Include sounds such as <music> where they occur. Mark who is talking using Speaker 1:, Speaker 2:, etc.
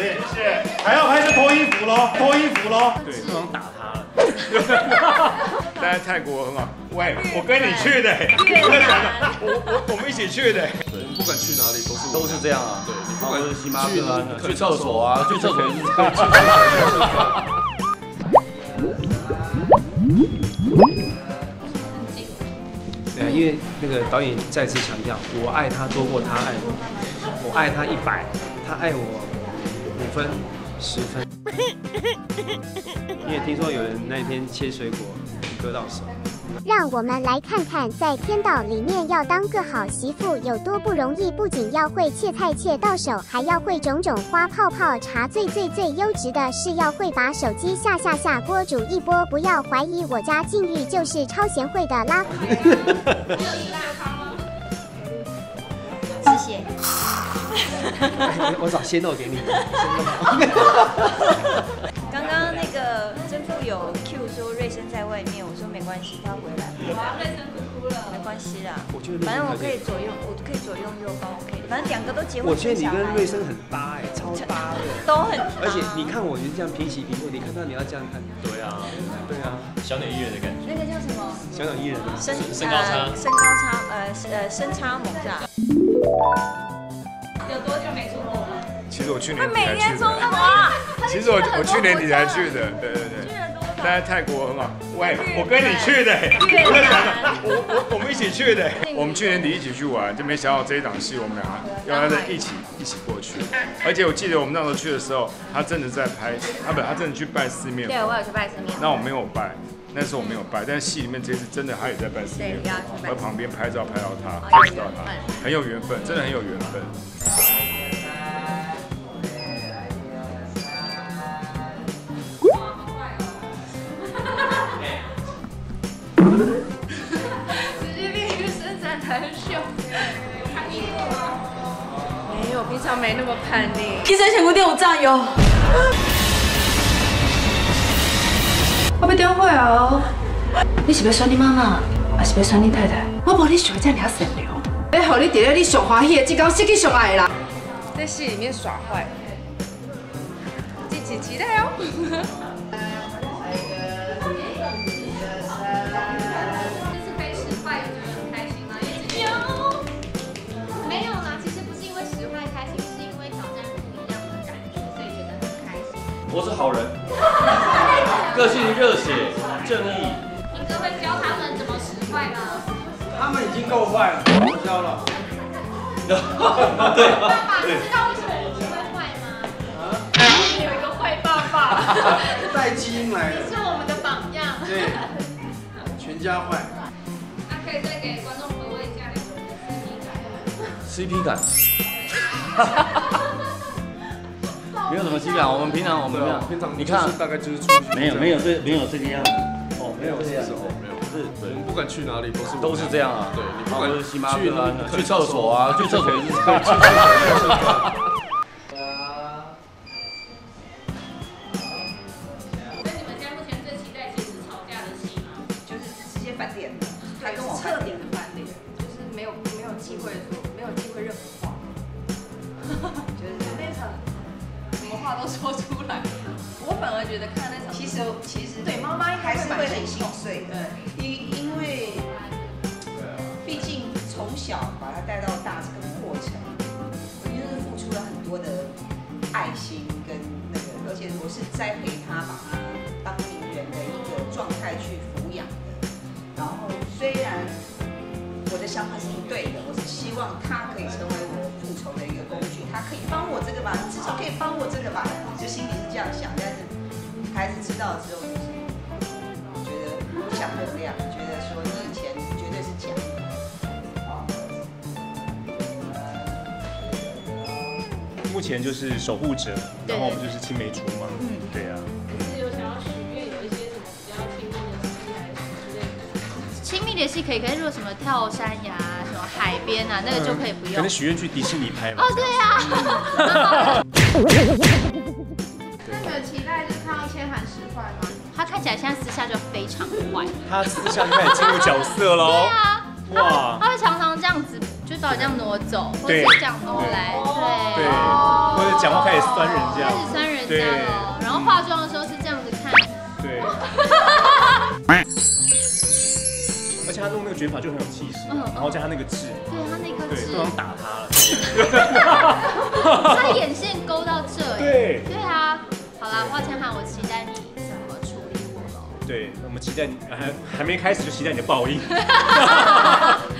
Speaker 1: 谢谢。还要拍就脱衣服喽，脱衣服喽。
Speaker 2: 对，不能打他了。
Speaker 1: 待 <laughs> 在泰国很好。喂，我跟你去的，我我我们一起去的。
Speaker 3: 对，不管去哪里都是
Speaker 2: 都是这样啊。
Speaker 3: 对，你不
Speaker 2: 或
Speaker 3: 管
Speaker 2: 是星巴
Speaker 3: 去
Speaker 2: 克啊，去厕所啊，去厕所也是这样。<laughs>
Speaker 4: 对啊，因为那个导演再次强调，我爱他多过他爱我，我爱他一百，他爱我五分、十分。你也听说有人那天切水果割到手，
Speaker 5: 让我们来看看，在天道里面要当个好媳妇有多不容易。不仅要会切菜切到手，还要会种种花泡泡茶。最最最优质的是要会把手机下下下锅煮一波。不要怀疑我家境遇就是超贤惠的啦。<laughs> <laughs>
Speaker 4: 我找鲜肉给你。<laughs>
Speaker 6: 刚刚那个真夫有 Q 说瑞生在外面，我说没关系，他回来。瑞生哭了。没关系啦，
Speaker 4: 我觉得瑞生
Speaker 6: 反正我可以左右，我可以左右右帮，我可以，反正两个都结婚
Speaker 4: 我觉得你跟瑞生很搭哎、超搭的。<laughs>
Speaker 6: 都很搭，
Speaker 4: 而且你看我就是这样平起平坐，你看到你要这样看。
Speaker 2: 对啊，
Speaker 4: 对啊，
Speaker 2: 小鸟依人的感觉。
Speaker 6: 那个叫什么？
Speaker 4: 小鸟依人啊。
Speaker 6: 身
Speaker 2: 身高差
Speaker 6: 呃身高差，呃呃身差猛炸。有多久没出国了？
Speaker 1: 其实我去年
Speaker 6: 他每
Speaker 1: 底才去
Speaker 6: 天出国
Speaker 1: 的。
Speaker 6: 啊。
Speaker 1: 其实我我去年底才去的，对对对。待在泰国很好。喂，我跟你去的，我我我我们一起去的。我们去年底一起去玩，就没想到这一档戏我们俩要在一起一起过去。而且我记得我们那时候去的时候，他真的在拍，他不，他真的去拜四面佛。
Speaker 6: 对，我有去拜四面。
Speaker 1: 那我没有拜，那时候我没有拜，但是戏里面这次真的他也在拜四面
Speaker 6: 对要，拜
Speaker 1: 我在旁边拍照拍到他，
Speaker 6: 哦
Speaker 1: 认识到他，很有缘分，真的很有缘分。
Speaker 7: 常没那么叛逆。
Speaker 6: 医生全国店有占有。
Speaker 7: 我被电话哦。你是要选你妈妈，还是要选你太太？我无你想的这样善良。要让你伫咧你上欢喜的这天失去上爱的人。在戏里面耍坏，敬请期待哦。
Speaker 2: 我是好人，<laughs> 个性热血，正义。
Speaker 8: 明哥会教他们怎么使坏吗？
Speaker 4: 他们已经够坏了，不教了。<laughs>
Speaker 2: 对
Speaker 8: 爸爸，你知道为什么我们会坏吗？
Speaker 7: 有一个坏爸爸，<laughs>
Speaker 4: 带基因来的，
Speaker 8: 你是我们的榜样。
Speaker 4: 对，全家坏。
Speaker 8: 那可以再给观众回味一下两个人的
Speaker 2: CP 感。没有什么 CP 感，我们平常我们
Speaker 3: 平常
Speaker 2: 你看。
Speaker 3: 大概就是出去
Speaker 2: 没有没有这没有这个样子，
Speaker 3: 哦，没有这样子。哦，没有，
Speaker 2: 是
Speaker 3: 我们不管去哪里都是
Speaker 2: 都是这样啊。
Speaker 3: 对，你不管
Speaker 2: 是星巴
Speaker 3: 去
Speaker 2: 克啊，
Speaker 3: 去
Speaker 2: 去厕所啊，去厕所。也是这样。
Speaker 8: 所。<laughs> 以你们家目前最期待其实吵架的戏吗？
Speaker 6: 就是直接翻脸，他跟我
Speaker 7: 彻底的翻脸，就是没有没有机会说，觉得看那场，
Speaker 6: 其实其实
Speaker 7: 对妈妈应该
Speaker 6: 还是
Speaker 7: 蛮
Speaker 6: 会很心碎的，
Speaker 7: 对，
Speaker 6: 因因为毕竟从小把他带到大这个过程，我觉得付出了很多的爱心跟那个，而且我是栽培他，把他当名人的一个状态去抚养的。然后虽然我的想法是不对的，我是希望他可以成为我复仇的一个工具，他可以帮我这个吧，至少可以帮我这个吧，就心里是这样想。但是孩子知道之后，就是觉得不想原谅，觉得说你以前绝对是假的。
Speaker 1: 目前就是守护者，然后我们就是青梅竹马。
Speaker 6: 嗯
Speaker 1: 对啊。
Speaker 8: 是有想要许愿有一些什么比较亲密的戏还是之类的？
Speaker 9: 亲密的戏可以，可是如果什么跳山崖、什么海边啊，那个就可以不用。
Speaker 1: 可能许愿去迪士尼拍吧。
Speaker 9: 哦，对啊。<laughs>
Speaker 7: 那你们期待就是千寒使坏吗？
Speaker 9: 他看起来现在私下就非常坏。
Speaker 1: 他私下就开始进入角色喽。
Speaker 9: 对啊，
Speaker 1: 哇。
Speaker 9: 他会常常这样子，就导演这样挪走，或
Speaker 10: 对
Speaker 9: 是这样挪来，
Speaker 10: 对，
Speaker 9: 对，
Speaker 10: 或者讲话开始酸人这样
Speaker 9: 开，始酸人家了。然后化妆的时候是这样子看，
Speaker 10: 对。而且他弄那个卷发就很有气势，
Speaker 9: 嗯。
Speaker 10: 然后加他那个痣，
Speaker 9: 对他那颗
Speaker 10: 对，
Speaker 9: 痣。
Speaker 10: 都，想打他了。<laughs>
Speaker 9: 他眼线勾到这，哎
Speaker 10: 对
Speaker 9: 对啊。好啦，华千汉，我期待你怎么处理我喽。
Speaker 10: 对，那我们期待你，还还没开始就期待你的报应。<laughs>